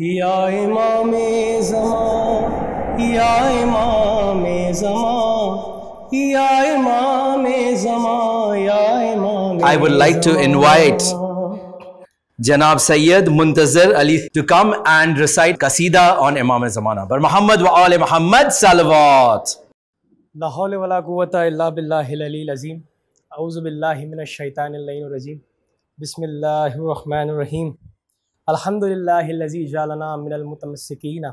या इमाम जमा या इमाम जमा या इमाम जमा या इमाम I would like to invite जनाब Syed Muntazar Ali to come and recite कसीदा on इमाम जमाना पर मोहम्मद व आल मोहम्मद सलवात लाहौल वला कुवत इल्ला बिललाह अलील अजीम औऊज़ु बिललाहि मिनश शैतानिर रजीम। बिस्मिल्लाहिर रहमानिर रहीम। मुतमस्सिकीन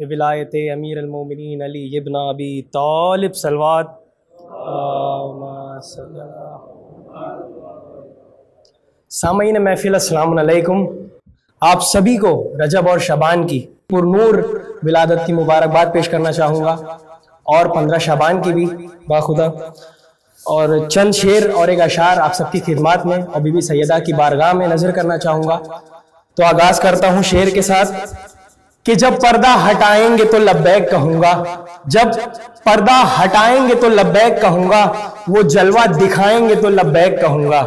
बिविलायत अमीरुल मोमिनीन अली इब्न अबी तालिब सलवात। महफिल, अस्सलाम वालेकुम आप सभी को रजब और शबान की पुरनूर विलादत की मुबारकबाद पेश करना चाहूँगा, और पंद्रह शाबान की भी, बाखुदा। और चंद शेर और एक अशार आप सबकी खिदमत में और बीबी सैदा की बारगाह में नज़र करना चाहूँगा। तो आगाज़ करता हूँ शेर के साथ कि जब पर्दा हटाएँगे तो लब्बैक कहूँगा। जब पर्दा हटाएँगे तो लब्बैक कहूँगा। वो जलवा दिखाएँगे तो लब्बैक कहूँगा।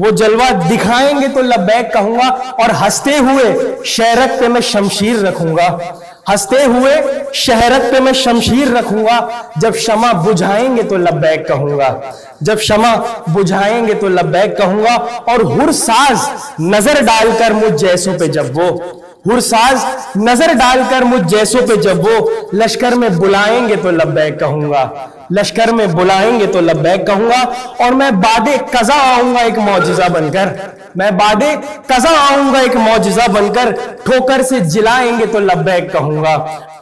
वो जलवा दिखाएँगे तो लब्बैक कहूँगा। और हँसते हुए शहरत पे मैं शमशीर रखूँगा। हँसते हुए शहरत पे मैं शमशीर रखूँगा। जब शमा बुझाएँगे तो लब्बैक कहूँगा। जब शमा बुझाएँगे तो लब्बैक कहूँगा। और हुरसाज नज़र डालकर मुझ जैसों पे जब वो। हुरसाज नज़र डालकर मुझ जैसों पे जब वो। लश्कर में बुलाएँगे तो लब्बैक कहूँगा। लश्कर में बुलाएँगे तो लब्बैक कहूँगा, और मैं बादे कजा आऊँगा एक मौजजा बनकर। मैं बादे कजा आऊँगा एक मौजजा बनकर। ठोकर से जिलाएँगे तो लब्बैक कहूँगा।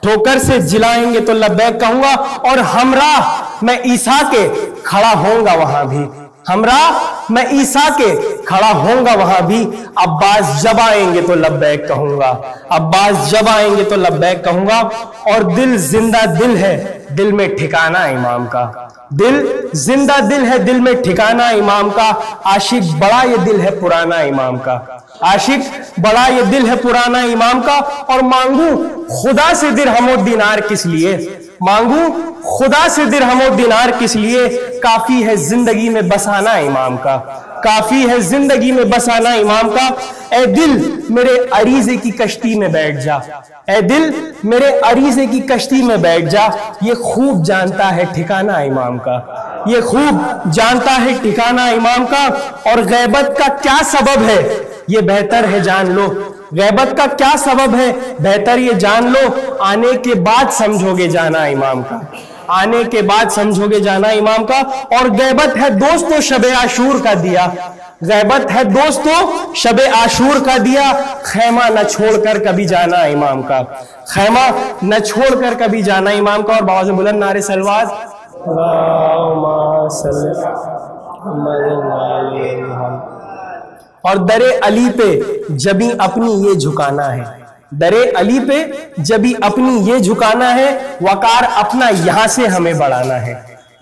ठोकर से जिलाएँगे तो लब्बैक कहूँगा, और हमरा, मैं ईसा के खड़ा होऊँगा वहाँ भी। हमरा, मैं ईसा के खड़ा होऊँगा वहाँ भी। अब्बास जब आएँगे तो लब्बैक कहूँगा। अब्बास जब आएँगे तो लब्बैक कहूँगा। और दिल ज़िंदा दिल है, दिल में ठिकाना इमाम का। दिल ज़िंदा दिल है, दिल में ठिकाना इमाम का। आशिक, बड़ा ये दिल है, पुराना इमाम का। आशिक, बड़ा ये दिल है, पुराना इमाम का। और मांगू, खुदा से दिर हमो दिनार किस लिए? मांगू, खुदा से दिर हमो दिनार किस लिए? काफ़ी है ज़िंदगी में बसाना इमाम का। काफ़ी है ज़िंदगी में बसाना इमाम का। ए दिल, मेरे अरीजे की कश्ती में बैठ जा। ए दिल, मेरे अरीजे की कश्ती में बैठ जा। ये खूब जानता है ठिकाना इमाम का। ये खूब जानता है ठिकाना इमाम का। और गैबत का क्या सबब है? ये बेहतर है जान लो। गैबत का क्या सबब है? बेहतर ये जान लो, आने के बाद समझोगे जाना इमाम का। आने के बाद समझोगे जाना इमाम का। और गैबत है दोस्तों शब आशूर का दिया। गैबत है दोस्तों शब आशूर का दिया। खैमा न छोड़कर कभी जाना इमाम का। खैमा न छोड़कर कभी जाना इमाम का। और बाबा बुलंद नारे सलवाज। और दरे अली पे जबी अपनी ये झुकाना है। दरे अली पे जबी अपनी ये झुकाना है, वकार अपना यहाँ से हमें बढ़ाना है।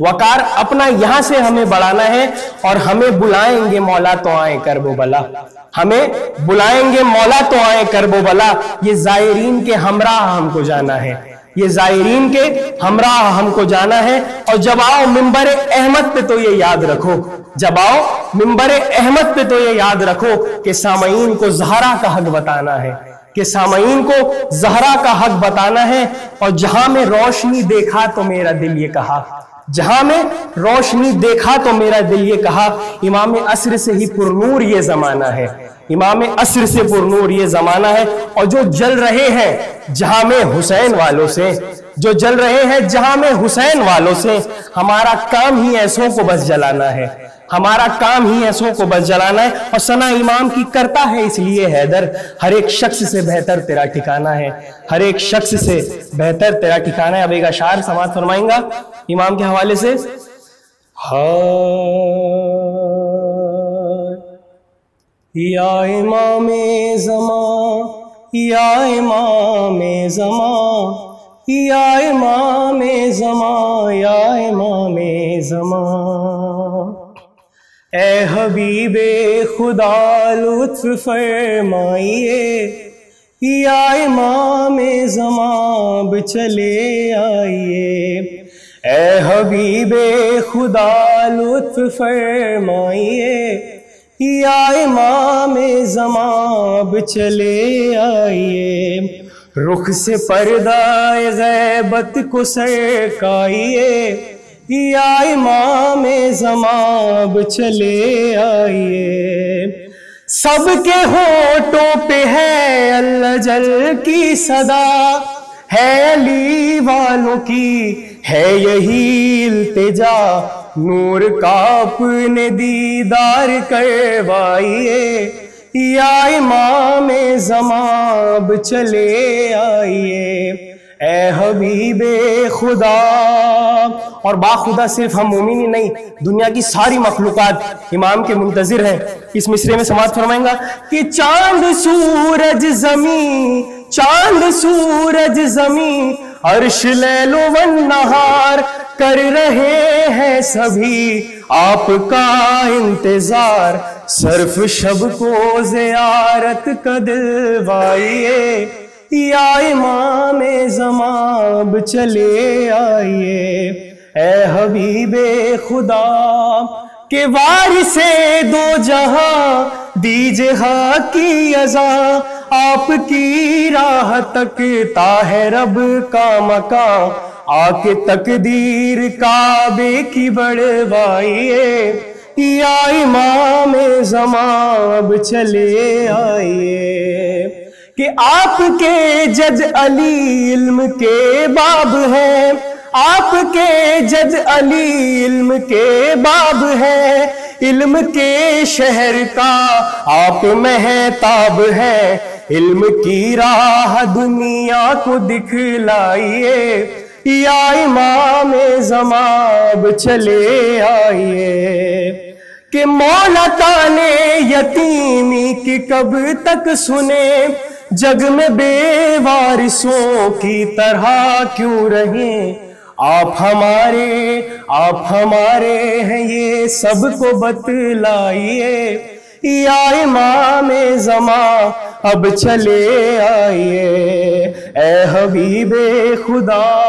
वकार अपना यहाँ से हमें बढ़ाना है और हमें बुलाएँगे मौला तो आए करबो बला हमें बुलाएँगे मौला तो आए करबो बला ये जायरीन के हमरा हमको जाना है। ये जायरीन के हमरा हमको जाना है, और जब आओ मिंबर अहमद पे तो ये याद रखो। जब आओ मिंबर अहमद पे तो ये याद रखो कि सामयीन को जहरा का हक बताना है, कि सामयीन को जहरा का हक बताना है, और जहाँ में रोशनी देखा तो मेरा दिल ये कहा जहाँ में रोशनी देखा तो मेरा दिल ये कहा, इमाम असर से ही पुरनूर ये जमाना है। इमाम असर से पुरनूर ये जमाना है और जो जल रहे हैं, जहाँ में हुसैन वालों से, जो जल रहे हैं, जहाँ में हुसैन वालों से, हमारा काम ही ऐसों को बस जलाना है। हमारा काम ही ऐसों को बस जलाना है और सना इमाम की करता है इसलिए हैदर, हर एक शख्स से बेहतर तेरा ठिकाना है। हर एक शख्स से बेहतर तेरा ठिकाना है। अब एक अशार समाज फरमाएँगा इमाम के हवाले से? या इमाम जमा, या इमाम जमा, या इमाम जमा, या इमाम जमा। ए हबीबे खुदा लुत्फ फरमाइए, या इमाम जमाब चले आइए। ए हबीबे, खुदा लुत्फ फरमाइए, या इमाम जमाब चले आइए। रुख से पर्दाए गैबत को सरकाइए, या इमाम जमाब चले आइए। सबके होठों पे है अल्लाह जल की सदा, है अली वालों की है यही इल्तिजा, नूर का अपने दीदार करवाइए। या इमाम जमाब चले आइए, ए हबीबे खुदा। और बाखुदा सिर्फ़ हम मोमिन ही नहीं, दुनिया की सारी मखलूकत इमाम के मुंतजिर हैं। इस मिसरे में समाज फरमाएँगा कि चाँद, सूरज जमी चाँद, सूरज जमी अर्श लैलो वन नहार कर रहे हैं सभी आपका इंतज़ार। सर्फ शब को जियारत का दिलवाइए, या इमाम जमाब चले आइए। ए हबीबे खुदा, के वार से दो जहाँ, दीजे हा की अजा आपकी राह तकता है रब का मका आके तकदीर काबे की बड़वाइए या इमाम जमाब चले आइए। कि आपके जज अली इल्म के बाब हैं। आपके जज अली इल्म के बाब है। इल्म के शहर का आप महताब है। इल्म की राह दुनिया को दिखलाइए, या इमाम जमाब चले आइए। कि मौला ताने यतीमी की कब तक सुने, जग में बेवारिसों की तरह क्यों रहे? आप हमारे आप हमारे हैं ये सबको बतलाइए। या इमाम जमा, अब चले आइए। ए हबीबे खुदा।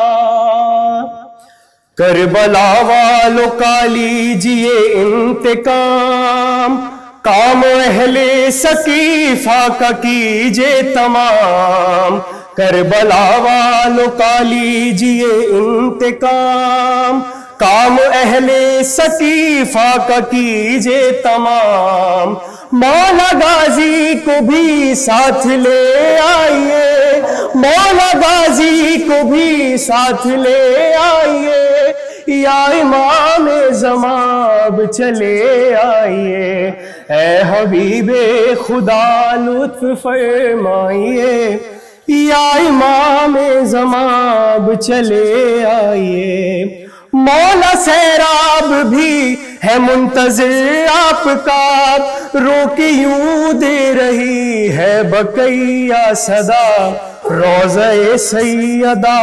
करबला वालों का लीजिए इंतकाम। काम अहले सकीफा का कीजिए तमाम। करबला वालों का लीजिए इंतकाम। काम अहले सकीफा का कीजिए तमाम। मौला गाजी को भी साथ ले आइए। मौला गाजी को भी साथ ले आइए। या इमाम जमाब चले आइए। ए हबीबे खुदा लुत्फ फरमाइए। या इमाम जमाब चले आइए। मौला सैराब भी है मुंतजिर आपका। रोके यूँ दे रही है बकैया सदा। रोज़े सैयदा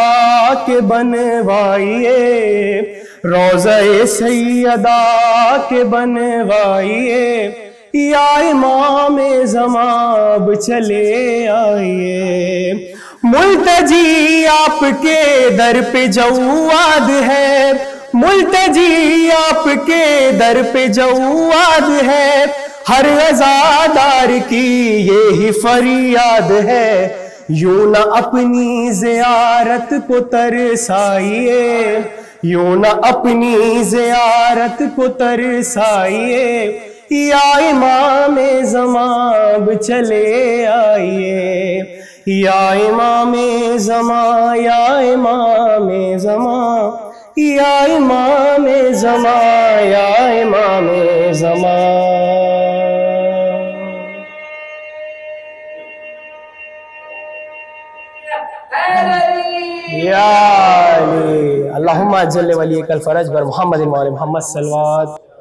के बनवाइए। रोज़े सैयदा के बनवाइए। या इमाम जमाब चले आइए। मुल्तजी आपके दर पे जवाद है। मुल्तजी आपके दर पे जवाद है। हर अजादार की यही फरियाद है। यूँ न अपनी जियारत को तरसाइए। यूँ न अपनी जियारत को तरसाइए। या इमाम जमाब चले आइए। या इमाम जमा, या इमाम जमा। या इमाम जमा या इमाम जमा या अल्लाहुम्मा जल्ले वाली कल फरज बर मोहम्मद मोहम्मद सल्लल्लाहु